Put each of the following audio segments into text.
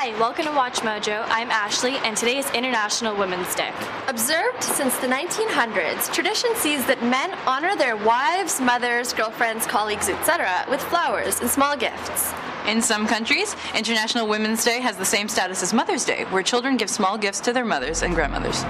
Hi, welcome to WatchMojo. I'm Ashley, and today is International Women's Day. Observed since the 1900s, tradition sees that men honor their wives, mothers, girlfriends, colleagues, etc., with flowers and small gifts. In some countries, International Women's Day has the same status as Mother's Day, where children give small gifts to their mothers and grandmothers.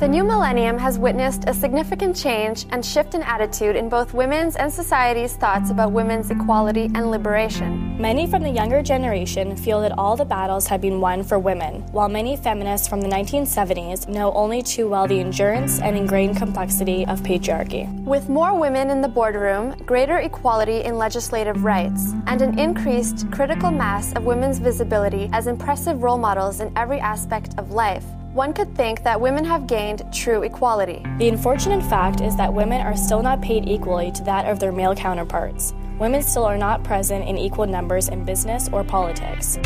The new millennium has witnessed a significant change and shift in attitude in both women's and society's thoughts about women's equality and liberation. Many from the younger generation feel that all the battles have been won for women, while many feminists from the 1970s know only too well the endurance and ingrained complexity of patriarchy. With more women in the boardroom, greater equality in legislative rights, and an increased critical mass of women's visibility as impressive role models in every aspect of life, one could think that women have gained true equality. The unfortunate fact is that women are still not paid equally to that of their male counterparts. Women still are not present in equal numbers in business or politics.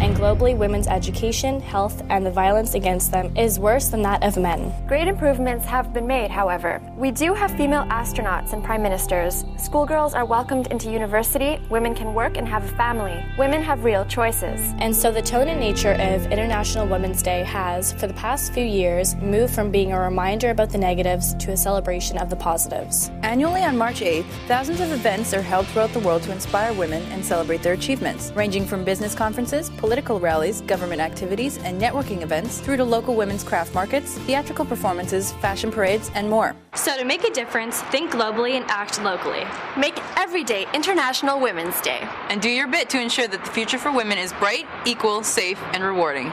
And globally, women's education, health, and the violence against them is worse than that of men. Great improvements have been made, however. We do have female astronauts and prime ministers. Schoolgirls are welcomed into university, women can work and have a family. Women have real choices. And so the tone and nature of International Women's Day has, for the past few years, moved from being a reminder about the negatives to a celebration of the positives. Annually on March 8th, thousands of events are held throughout the world to inspire women and celebrate their achievements, ranging from business conferences, political rallies, government activities, and networking events through to local women's craft markets, theatrical performances, fashion parades, and more. So, to make a difference, think globally and act locally. Make every day International Women's Day. And do your bit to ensure that the future for women is bright, equal, safe, and rewarding.